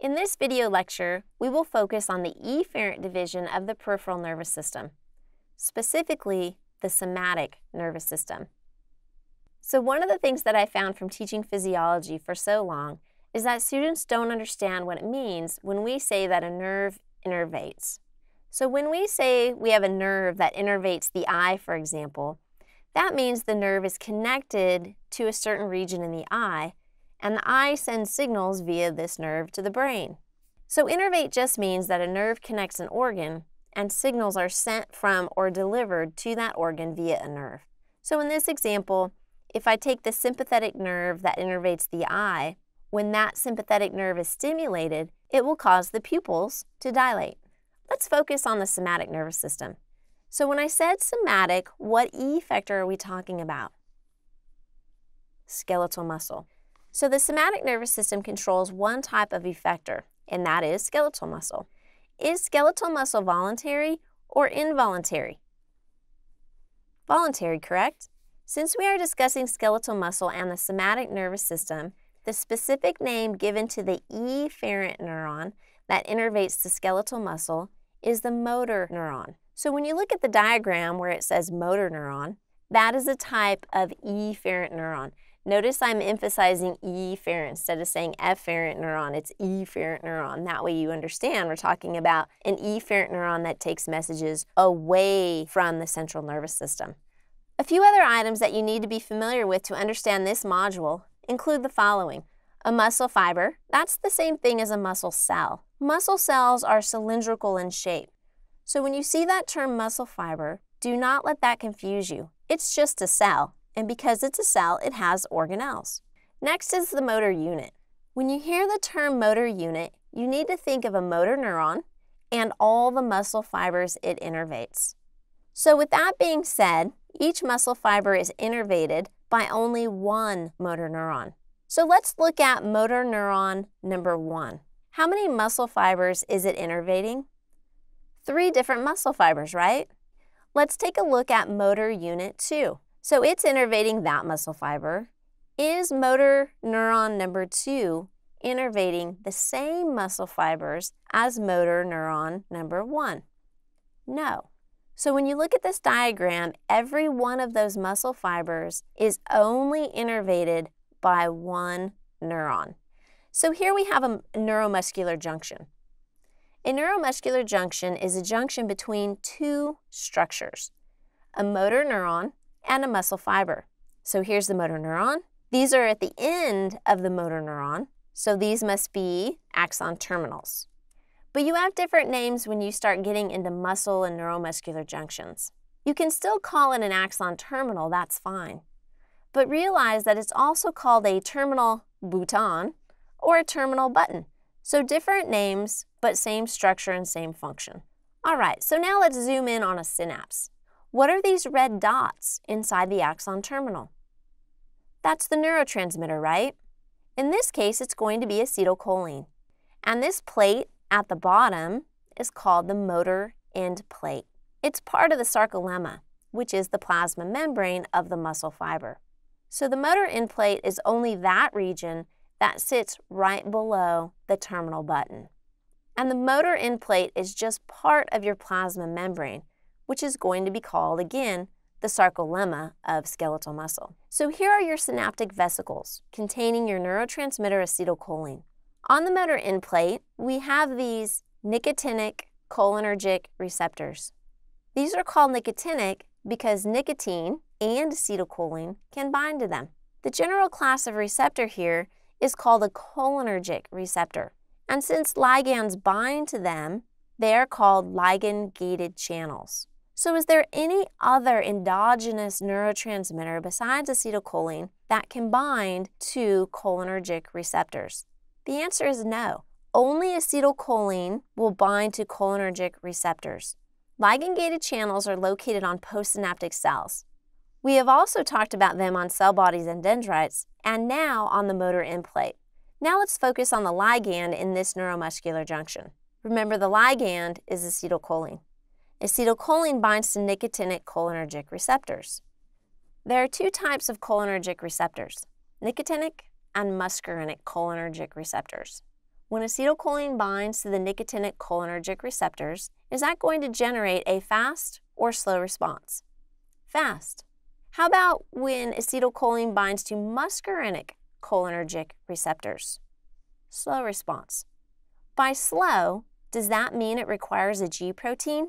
In this video lecture, we will focus on the efferent division of the peripheral nervous system, specifically the somatic nervous system. So one of the things that I found from teaching physiology for so long is that students don't understand what it means when we say that a nerve innervates. So when we say we have a nerve that innervates the eye, for example, that means the nerve is connected to a certain region in the eye, and the eye sends signals via this nerve to the brain. So innervate just means that a nerve connects an organ and signals are sent from or delivered to that organ via a nerve. So in this example, if I take the sympathetic nerve that innervates the eye, when that sympathetic nerve is stimulated, it will cause the pupils to dilate. Let's focus on the somatic nervous system. So when I said somatic, what effector are we talking about? Skeletal muscle. So the somatic nervous system controls one type of effector, and that is skeletal muscle. Is skeletal muscle voluntary or involuntary? Voluntary, correct? Since we are discussing skeletal muscle and the somatic nervous system, the specific name given to the efferent neuron that innervates the skeletal muscle is the motor neuron. So when you look at the diagram where it says motor neuron, that is a type of efferent neuron. Notice I'm emphasizing efferent instead of saying efferent neuron. It's efferent neuron. That way you understand we're talking about an efferent neuron that takes messages away from the central nervous system. A few other items that you need to be familiar with to understand this module include the following. A muscle fiber, that's the same thing as a muscle cell. Muscle cells are cylindrical in shape. So when you see that term muscle fiber, do not let that confuse you. It's just a cell, and because it's a cell, it has organelles. Next is the motor unit. When you hear the term motor unit, you need to think of a motor neuron and all the muscle fibers it innervates. So with that being said, each muscle fiber is innervated by only one motor neuron. So let's look at motor neuron number one. How many muscle fibers is it innervating? Three different muscle fibers, right? Let's take a look at motor unit 2. So it's innervating that muscle fiber. Is motor neuron number 2 innervating the same muscle fibers as motor neuron number 1? No. So when you look at this diagram, every one of those muscle fibers is only innervated by one neuron. So here we have a neuromuscular junction. A neuromuscular junction is a junction between two structures, a motor neuron and a muscle fiber. So here's the motor neuron. These are at the end of the motor neuron, so these must be axon terminals. But you have different names when you start getting into muscle and neuromuscular junctions. You can still call it an axon terminal, that's fine. But realize that it's also called a terminal bouton or a terminal button. So different names, but same structure and same function. All right, so now let's zoom in on a synapse. What are these red dots inside the axon terminal? That's the neurotransmitter, right? In this case, it's going to be acetylcholine. And this plate at the bottom is called the motor end plate. It's part of the sarcolemma, which is the plasma membrane of the muscle fiber. So the motor end plate is only that region that sits right below the terminal button. And the motor end plate is just part of your plasma membrane, which is going to be called, again, the sarcolemma of skeletal muscle. So here are your synaptic vesicles containing your neurotransmitter acetylcholine. On the motor end plate, we have these nicotinic cholinergic receptors. These are called nicotinic because nicotine and acetylcholine can bind to them. The general class of receptor here is called a cholinergic receptor. And since ligands bind to them, they are called ligand-gated channels. So is there any other endogenous neurotransmitter besides acetylcholine that can bind to cholinergic receptors? The answer is no. Only acetylcholine will bind to cholinergic receptors. Ligand-gated channels are located on postsynaptic cells. We have also talked about them on cell bodies and dendrites, and now on the motor end plate. Now let's focus on the ligand in this neuromuscular junction. Remember, the ligand is acetylcholine. Acetylcholine binds to nicotinic cholinergic receptors. There are two types of cholinergic receptors, nicotinic and muscarinic cholinergic receptors. When acetylcholine binds to the nicotinic cholinergic receptors, is that going to generate a fast or slow response? Fast. How about when acetylcholine binds to muscarinic cholinergic receptors? Slow response. By slow, does that mean it requires a G protein?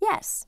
Yes.